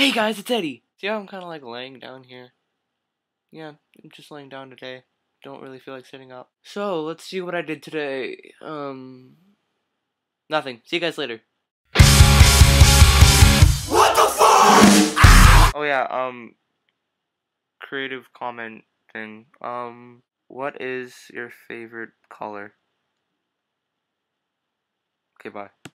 Hey guys, it's Eddie. See how I'm kind of like laying down here? Yeah, I'm just laying down today. Don't really feel like sitting up. So, let's see what I did today. Um, nothing. See you guys later. What the fuck? Oh yeah, um, creative comment thing. Um, what is your favorite color? Okay, bye.